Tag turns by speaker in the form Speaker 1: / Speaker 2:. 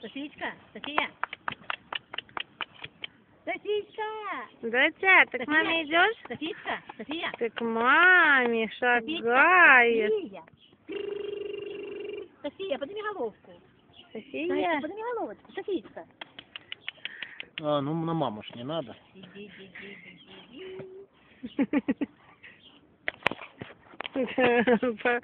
Speaker 1: Софичка, София. Софичка,
Speaker 2: Доча, ты к маме идешь?
Speaker 1: Софичка, София.
Speaker 2: Ты к маме шагаешь.
Speaker 1: София. София, подними головку.
Speaker 2: София.
Speaker 1: Зайчик, подними головочку. Софичка.
Speaker 3: А, ну на маму ж не надо.
Speaker 1: Иди, иди, иди, иди, иди.
Speaker 2: По-